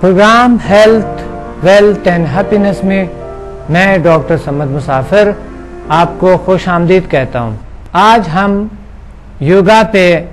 Programme health, wealth and happiness میں میں doctor Samad مسافر آپ کو خوش آمدید کہتا ہوں۔ آج ہم یوگا پہ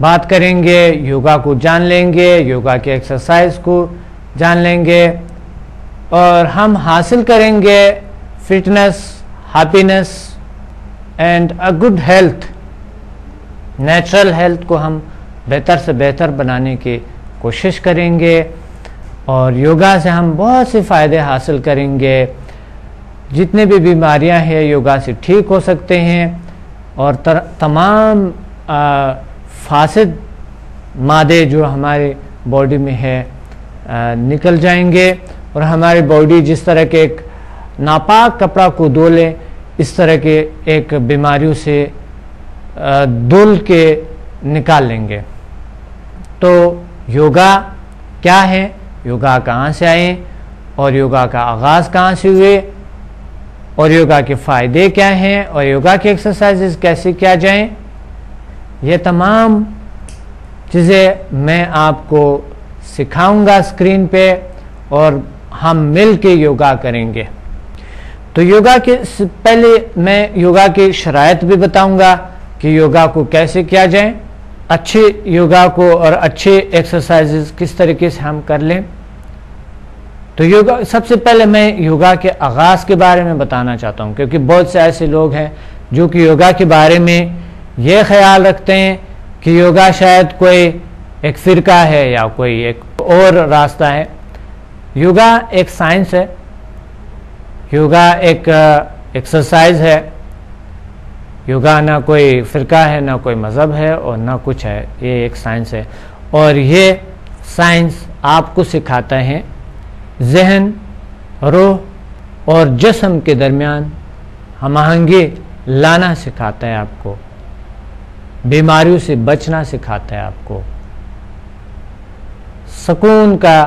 بات کریں گے، یوگا کو جان لیں گے، یوگا کے ایکسرسائز کو جان لیں گے اور ہم حاصل کریں گے fitness happiness and a good health natural health کو ہم بہتر سے بہتر بنانے کی کوشش کریں گے اور یوگا سے ہم بہت سے فائدے حاصل کریں گے۔ جتنے بھی بیماریاں ہیں، یوگا سے ٹھیک ہو سکتے ہیں اور تمام فاسد مادے جو ہمارے باڈی میں ہے نکل جائیں گے اور ہماری باڈی جس طرح کے ایک ناپاک کپڑا کو دھو لیں اس طرح کے ایک بیماریوں سے دل کے نکال لیں گے۔ تو یوگا کیا ہے؟ یوگا کہاں سے آئے؟ اور یوگا کا آغاز کہاں سے ہوئے؟ اور یوگا کے فائدے کیا ہیں؟ اور یوگا کے ایکسرسائزز کیسے کیا جائیں؟ یہ تمام چیزیں میں آپ کو سکھاؤں گا اسکرین پہ اور ہم مل کے یوگا کریں گے۔ تو یوگا کے پہلے میں یوگا کی شرائط بھی بتاؤں گا کہ یوگا کو کیسے کیا جائیں، اچھے یوگا کو اور اچھے ایکسرسائزز کس طریقے سے ہم کر لیں۔ تو یوگا، سب سے پہلے میں یوگا کے آغاز کے بارے میں بتانا چاہتا ہوں، کیونکہ بہت سے ایسے لوگ ہیں جو کہ یوگا کے بارے میں یہ خیال رکھتے ہیں کہ یوگا شاید کوئی ایک فرقہ ہے یا کوئی ایک اور راستہ ہے۔ یوگا ایک سائنس ہے۔ یوگا ایک ایکسرسائز ہے۔ یوگا نہ کوئی فرقہ ہے، نہ کوئی مذہب ہے اور نہ کچھ ہے۔ یہ ایک سائنس ہے۔ اور یہ سائنس آپ کو سکھاتا ہے ذہن، روح اور جسم کے درمیان۔ ہم آہنگی لانا سکھاتا ہے آپ کو۔ بیماریوں سے بچنا سکھاتا ہے آپ کو۔ سکون کا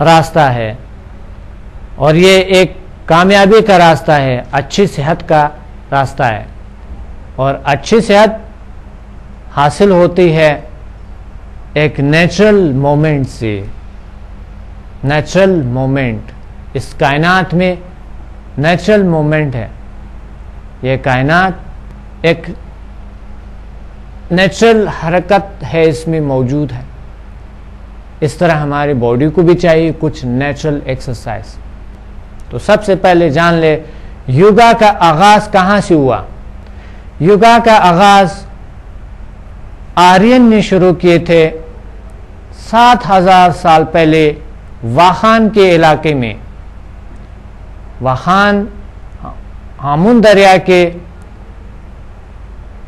راستہ ہے اور یہ ایک کامیابی کا راستہ ہے، اچھی صحت کا راستہ ہے۔ اور اچھی صحت حاصل ہوتی ہے ایک نیچرل مومنٹ سے۔ نیچرل مومنٹ، اس کائنات میں نیچرل مومنٹ ہے۔ یہ کائنات ایک نیچرل حرکت ہے، اس میں موجود ہے۔ اس طرح ہماری باڈی کو بھی چاہیے کچھ نیچرل ایکسرسائز تو سب سے پہلے جان لے، یوگا کا آغاز کہاں سے ہوا؟ یوگا کا آغاز آرین نے شروع کیے تھے سات ہزار سال پہلے واخان کے علاقے میں۔ واخان ہاں، ہامون دریا کے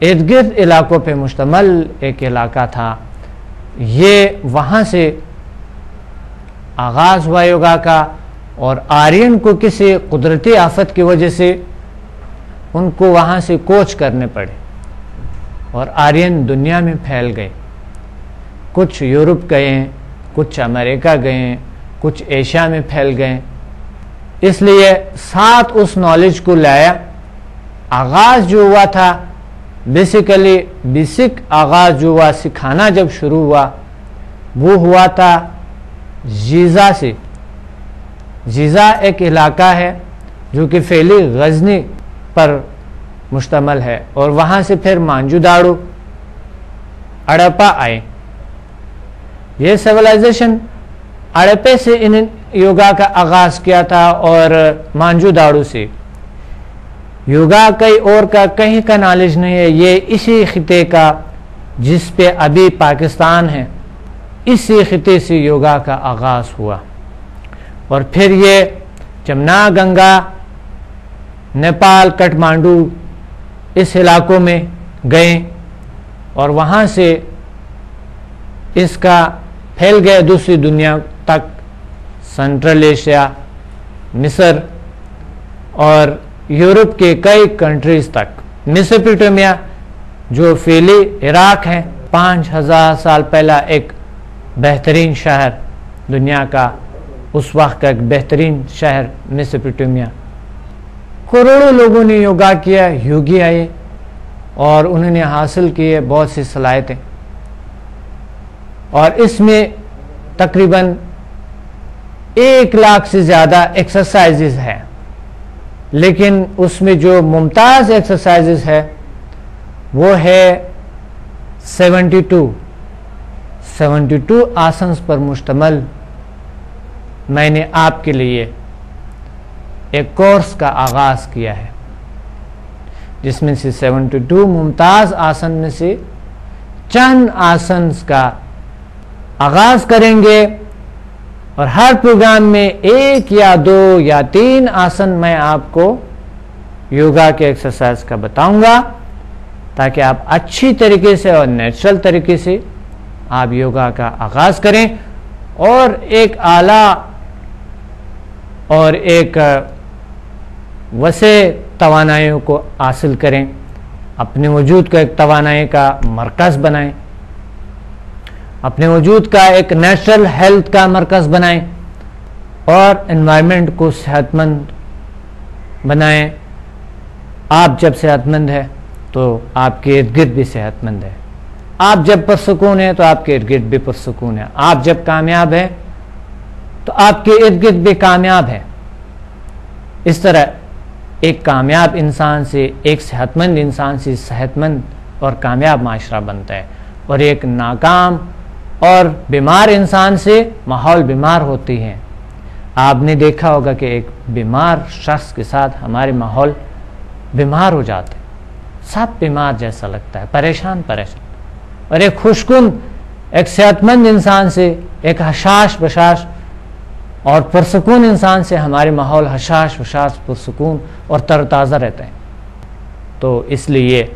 ارد گرد علاقوں پہ مشتمل ایک علاقہ تھا۔ یہ وہاں سے آغاز ہوا یوگا کا اور آرین کو کسی قدرتی آفت کی وجہ سے ان کو وہاں سے کوچ کرنے پڑے اور آرین دنیا میں پھیل گئے۔ کچھ یورپ گئے، کچھ امریکہ گئے، کچھ ایشیا میں پھیل گئے۔ اس لیے ساتھ اس نالج کو لایا۔ آغاز جو ہوا تھا بیسیکلی بیسک آغاز جو ہوا، سکھانا جب شروع ہوا، وہ ہوا تھا جیزا سے۔ جیزا ایک علاقہ ہے جو کہ فیلی غزنی پر مشتمل ہے اور وہاں سے پھر مانجو داڑو اڑپا آئے۔ یہ سیولائزیشن اڑپے سے ان یوگا کا آغاز کیا تھا اور مانجو داڑو سے۔ یوگا کئی اور کا کہیں کا نالج نہیں ہے، یہ اسی خطے کا جس پہ ابھی پاکستان ہے۔ اسی خطے سے یوگا کا آغاز ہوا۔ اور پھر یہ جمنا گنگا نیپال، کٹمانڈو اس علاقوں میں گئے اور وہاں سے اس کا پھیل گیا دوسری دنیا تک، سنٹرل ایشیا، مصر اور یورپ کے کئی کنٹریز تک۔ مسپیٹومیا جو فیلی عراق ہے پانچ ہزار سال پہلا ایک بہترین شہر دنیا کا، اس وقت کا ایک بہترین شہر میسپٹومیا کروڑوں لوگوں نے یوگا کیا، یوگی آئے اور انہوں نے حاصل کیے بہت سی صلاحیتیں۔ اور اس میں تقریباً ایک لاکھ سے زیادہ ایکسرسائزز ہے لیکن اس میں جو ممتاز ایکسرسائزز ہے، وہ ہے seventy two seventy two asanas پر مشتمل میں نے آپ کے لیے ایک کورس کا آغاز کیا ہے، جس میں سے سیونٹی ٹو ممتاز آسن میں سے چند آسنس کا آغاز کریں گے۔ اور ہر پروگرام میں ایک یا دو یا تین آسن میں آپ کو یوگا کے ایکسرسائز کا بتاؤں گا تاکہ آپ اچھی طریقے سے اور نیچرل طریقے سے آپ یوگا کا آغاز کریں اور ایک اعلی اور ایک وسیع توانائیوں کو حاصل کریں، اپنے وجود کو ایک توانائی کا مرکز بنائیں۔ اپنے وجود کا ایک نیچرل ہیلتھ کا مرکز بنائیں اور انوائرمنٹ کو صحت مند بنائیں۔ آپ جب صحت مند ہے تو آپ کے ارد گرد بھی صحت مند ہے آپ جب پرسکون ہیں تو آپ کے ارد گرد بھی پرسکون ہے آپ جب کامیاب ہیں تو آپ کے ارد گرد بھی کامیاب ہے اس طرح ایک کامیاب انسان سے ایک صحت مند انسان سے صحت مند اور کامیاب معاشرہ بنتا ہے اور ایک ناکام اور بیمار انسان سے ماحول بیمار ہوتی ہیں آپ نے دیکھا ہوگا کہ ایک بیمار شخص کے ساتھ ہمارے ماحول بیمار ہو جاتے سب بیمار جیسا لگتا ہے، پریشان پریشان۔ اور ایک خوشکن ایک صحت مند انسان سے، ایک حشاش بشاش اور پرسکون انسان سے ہمارے ماحول حشاش بشاش پرسکون اور تر تازہ رہتے ہیں۔ تو اس لیے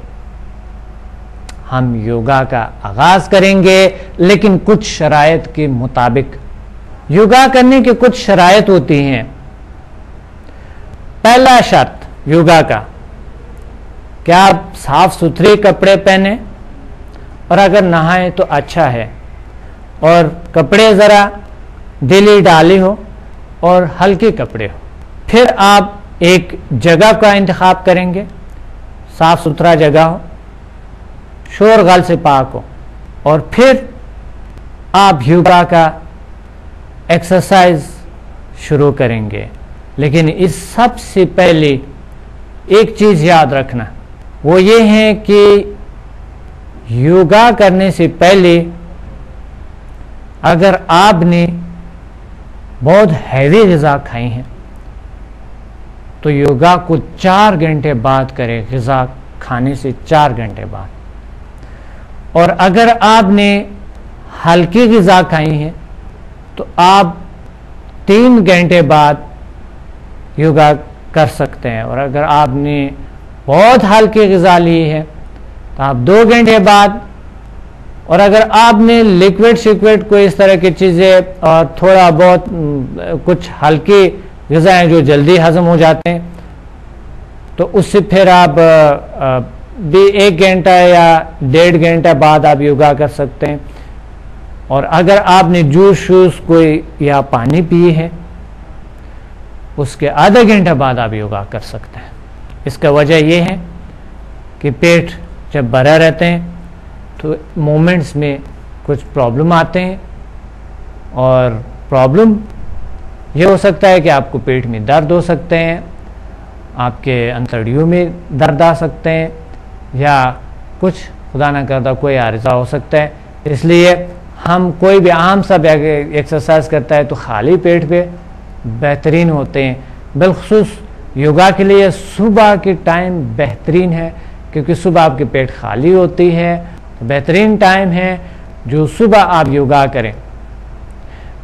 ہم یوگا کا آغاز کریں گے، لیکن کچھ شرائط کے مطابق۔ یوگا کرنے کی کچھ شرائط ہوتی ہیں۔ پہلا شرط، یوگا کا۔ کیا آپ صاف ستھرے کپڑے پہنے اور اگر نہائے تو اچھا ہے۔ اور کپڑے ذرا دلی ڈالی ہو اور ہلکے کپڑے ہو۔ پھر آپ ایک جگہ کا انتخاب کریں گے۔ صاف ستھرا جگہ ہو۔ شور غل سے پاک ہو۔ اور پھر آپ یوگا کا ایکسرسائز شروع کریں گے۔ لیکن اس سب سے پہلے ایک چیز یاد رکھنا۔ وہ یہ ہے کہ یوگا کرنے سے پہلے اگر آپ نے بہت ہیوی غذا کھائی ہیں، تو یوگا کو چار گھنٹے بعد کرے غذا کھانے سے چار گھنٹے بعد۔ اور اگر آپ نے ہلکی غذا کھائی ہے، تو آپ تین گھنٹے بعد یوگا کر سکتے ہیں۔ اور اگر آپ نے بہت ہلکی غذا لی ہے، تو آپ دو گھنٹے بعد۔ اور اگر آپ نے لکوڈ شکوڈ کو اس طرح کی چیزیں اور تھوڑا بہت کچھ ہلکی غذائیں جو جلدی ہضم ہو جاتے ہیں، تو اس سے پھر آپ بھی ایک گھنٹہ یا ڈیڑھ گھنٹہ بعد آپ یوگا کر سکتے ہیں۔ اور اگر آپ نے جوس شوس کوئی یا پانی پی ہے، اس کے آدھا گھنٹہ بعد آپ یوگا کر سکتے ہیں۔ اس کا وجہ یہ ہے کہ پیٹ جب بھرا رہتے ہیں، تو مومنٹس میں کچھ پرابلم آتے ہیں۔ اور پرابلم یہ ہو سکتا ہے کہ آپ کو پیٹ میں درد ہو سکتے ہیں، آپ کے انتڑیوں میں درد آ سکتے ہیں۔ یا کچھ خدا نہ کردہ کوئی عارضہ ہو سکتا ہے۔ اس لیے ہم کوئی بھی عام سا ایکسرسائز کرتا ہے تو خالی پیٹ پہ بہترین ہوتے ہیں۔ بالخصوص یوگا کے لیے صبح کی ٹائم بہترین ہے، کیونکہ صبح آپ کے پیٹ خالی ہوتی ہے۔ بہترین ٹائم ہے جو صبح آپ یوگا کریں۔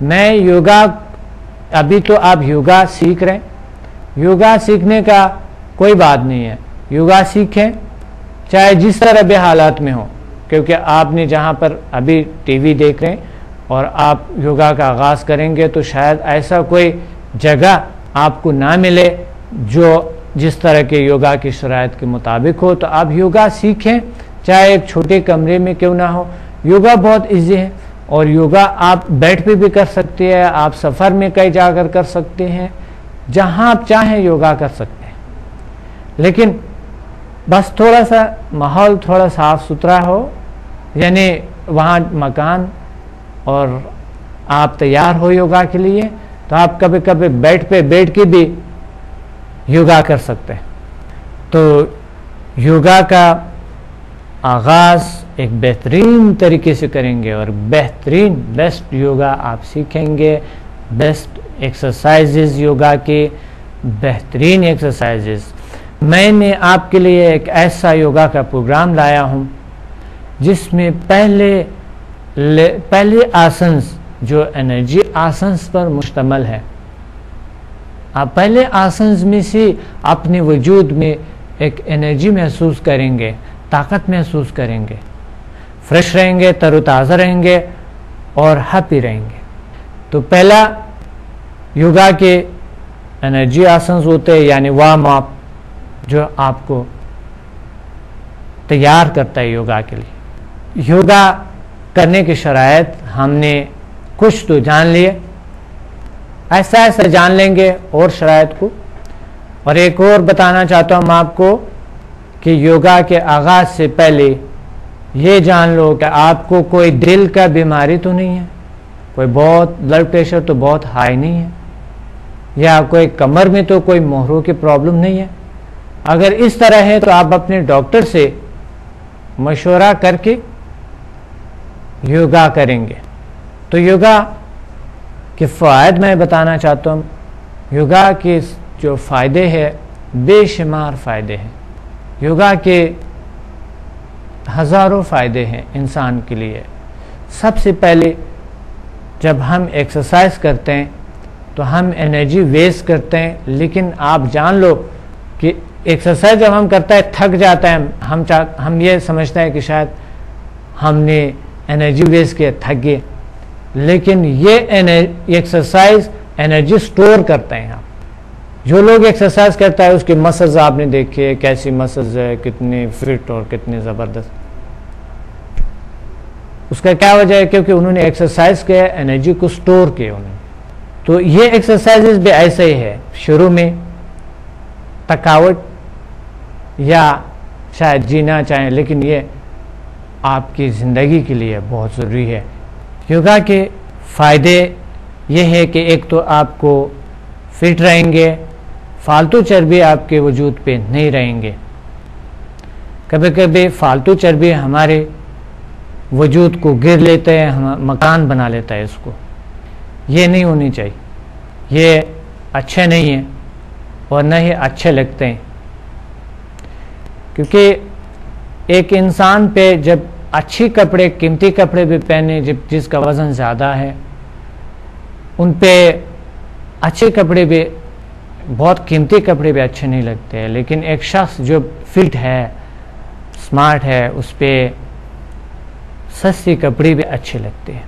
میں یوگا، ابھی تو آپ یوگا سیکھ رہے ہیں۔ یوگا سیکھنے کا کوئی بات نہیں ہے۔ یوگا سیکھیں۔ چاہے جس طرح بھی حالات میں ہو، کیونکہ آپ نے جہاں پر ابھی ٹی وی دیکھ رہے ہیں اور آپ یوگا کا آغاز کریں گے تو شاید ایسا کوئی جگہ آپ کو نہ ملے جو جس طرح کے یوگا کی شرائط کے مطابق ہو۔ تو آپ یوگا سیکھیں، چاہے ایک چھوٹے کمرے میں کیوں نہ ہو۔ یوگا بہت ایزی ہے اور یوگا آپ بیٹھ پہ بھی کر سکتے ہیں، آپ سفر میں کہیں جا کر کر سکتے ہیں، جہاں آپ چاہیں یوگا کر سکتے ہیں۔ لیکن بس تھوڑا سا ماحول تھوڑا صاف ستھرا ہو یعنی وہاں مکان اور آپ تیار ہو یوگا کے لیے، تو آپ کبھی کبھی بیٹھ پہ بیٹھ کے بھی یوگا کر سکتے ہیں۔ تو یوگا کا آغاز ایک بہترین طریقے سے کریں گے اور بہترین، بیسٹ یوگا آپ سیکھیں گے۔ بیسٹ ایکسرسائزز یوگا کے بہترین ایکسرسائزز میں نے آپ کے لیے ایک ایسا یوگا کا پروگرام لایا ہوں، جس میں پہلے پہلے آسنس جو انرجی آسنس پر مشتمل ہے۔ آپ پہلے آسنس میں سے اپنے وجود میں ایک انرجی محسوس کریں گے، طاقت محسوس کریں گے۔ فریش رہیں گے، تر و تازہ رہیں گے اور ہیپی رہیں گے۔ تو پہلا یوگا کے انرجی آسنس ہوتے ہیں یعنی وارم اپ جو آپ کو تیار کرتا ہے یوگا کے لیے۔ یوگا کرنے کی شرائط ہم نے کچھ تو جان لیے۔ ایسا ایسا جان لیں گے اور شرائط کو۔ اور ایک اور بتانا چاہتا ہوں آپ کو کہ یوگا کے آغاز سے پہلے یہ جان لو کہ آپ کو کوئی دل کا بیماری تو نہیں ہے۔ کوئی بہت بلڈ پریشر تو بہت ہائی نہیں ہے۔ یا کوئی کمر میں تو کوئی مہروں کی پرابلم نہیں ہے۔ اگر اس طرح ہے تو آپ اپنے ڈاکٹر سے مشورہ کر کے یوگا کریں گے۔ تو یوگا کے فوائد میں بتانا چاہتا ہوں۔ یوگا کے جو فائدے ہیں، بے شمار فائدے ہیں۔ یوگا کے ہزاروں فائدے ہیں انسان کے لیے۔ سب سے پہلے جب ہم ایکسرسائز کرتے ہیں تو ہم انرجی ویسٹ کرتے ہیں، لیکن آپ جان لو کہ ایکسرسائز جب ہم کرتا ہے تھک جاتا ہے ہم ہم یہ سمجھتے ہیں کہ شاید ہم نے انرجی ویسٹ کیا، تھک گئے۔ لیکن یہ ایکسرسائز انرجی سٹور کرتے ہیں۔ آپ جو لوگ ایکسرسائز کرتا ہے، اس کے مسلز آپ نے دیکھے، کیسی مسلز ہے، کتنی فٹ اور کتنی زبردست۔ اس کا کیا وجہ ہے؟ کیونکہ انہوں نے ایکسرسائز کیا انرجی کو سٹور کیا انہوں نے۔ تو یہ ایکسرسائز بھی ایسے ہی ہے۔ شروع میں تھکاوٹ یا شاید جینا چاہیں، لیکن یہ آپ کی زندگی کے لیے بہت ضروری ہے۔ یوگا کے فائدے یہ ہے کہ ایک تو آپ کو فٹ رہیں گے، فالتو چربی آپ کے وجود پہ نہیں رہیں گے۔ کبھی کبھی فالتو چربی ہمارے وجود کو گر لیتے ہیں مکان بنا لیتا ہے اس کو۔ یہ نہیں ہونی چاہیے، یہ اچھے نہیں ہیں اور نہ ہی اچھے لگتے ہیں۔ کیونکہ ایک انسان پہ جب اچھی کپڑے، قیمتی کپڑے بھی پہنے، جب جس کا وزن زیادہ ہے، ان پہ اچھے کپڑے بھی، بہت قیمتی کپڑے بھی اچھے نہیں لگتے۔ ہیں لیکن ایک شخص جو فٹ ہے، سمارٹ ہے، اس پہ سستی کپڑے بھی اچھے لگتے ہیں۔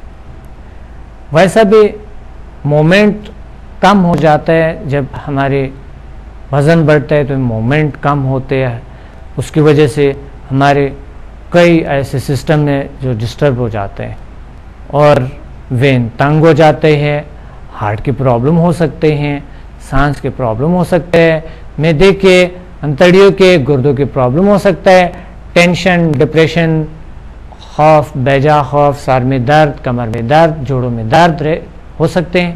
ویسا بھی مومنٹ کم ہو جاتا ہے۔ جب ہمارے وزن بڑھتا ہے تو مومنٹ کم ہوتے ہیں۔ اس کی وجہ سے ہمارے کئی ایسے سسٹم ہیں جو ڈسٹرب ہو جاتے ہیں اور وین تنگ ہو جاتے ہیں، ہارٹ کی پرابلم ہو سکتے ہیں، سانس کے پرابلم ہو سکتے ہیں۔ میدے کے انتڑیوں کے گردوں کی پرابلم ہو سکتا ہے۔ ٹینشن ڈپریشن خوف، بیجا خوف سار میں درد، کمر میں درد، جوڑوں میں درد ہو سکتے ہیں۔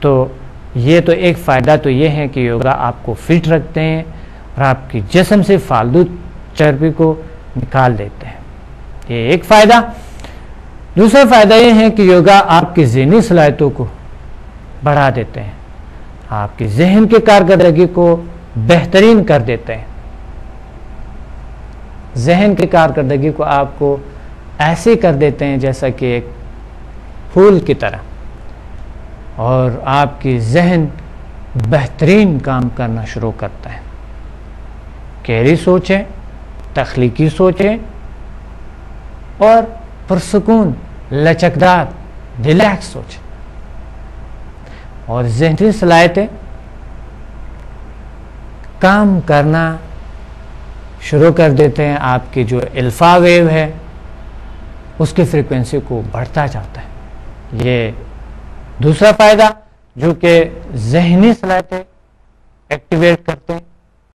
تو یہ تو ایک فائدہ تو یہ ہے کہ یوگا آپ کو فٹ رکھتے ہیں۔ اور آپ کی جسم سے فالتو چربی کو نکال دیتے ہیں۔ یہ ایک فائدہ۔ دوسرا فائدہ یہ ہے کہ یوگا آپ کی ذہنی صلاحیتوں کو بڑھا دیتے ہیں۔ آپ کی ذہن کی کارکردگی کو بہترین کر دیتے ہیں۔ ذہن کی کارکردگی کو آپ کو ایسے کر دیتے ہیں جیسا کہ ایک پھول کی طرح۔ اور آپ کی ذہن بہترین کام کرنا شروع کرتا ہے۔ گہری سوچیں، تخلیقی سوچیں اور پرسکون، لچکدار، ریلیکس سوچیں۔ اور ذہنی صلاحیتیں کام کرنا شروع کر دیتے ہیں۔ آپ کی جو الفا ویو ہے، اس کی فریکوینسی کو بڑھتا جاتا ہے۔ یہ دوسرا فائدہ، جو کہ ذہنی صلاحیتیں ایکٹیویٹ کرتے ہیں۔